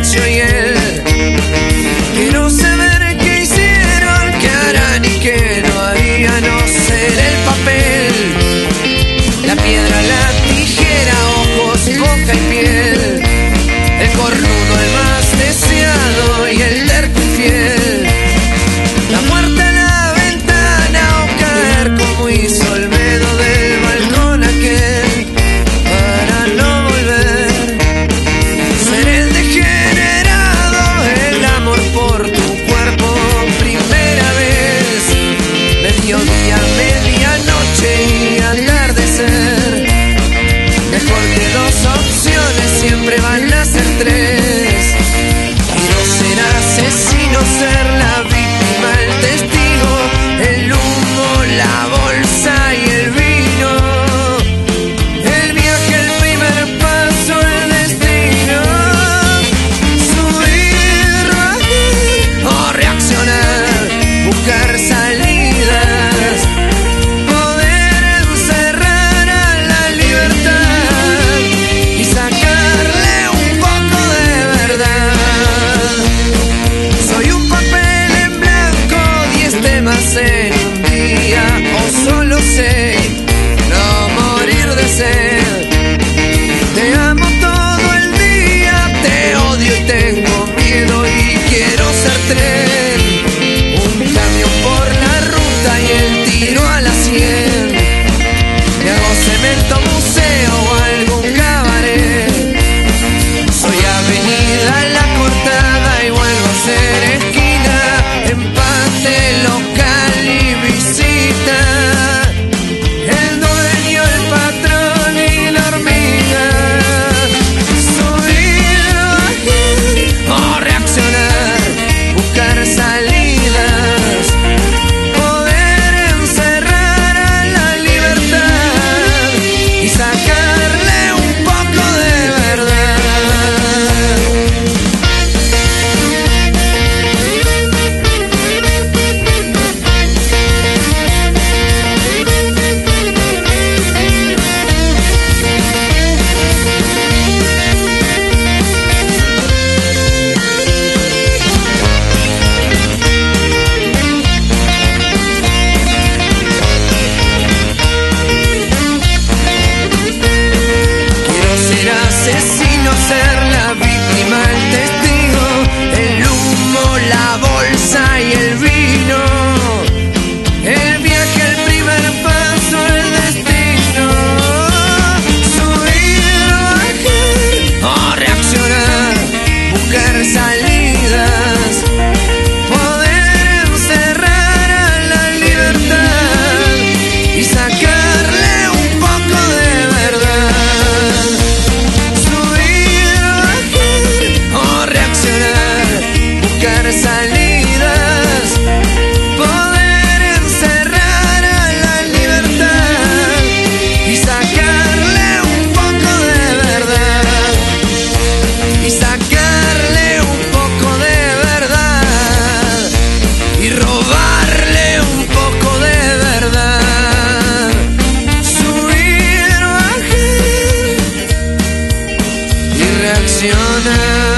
it's your year. Reaccionar.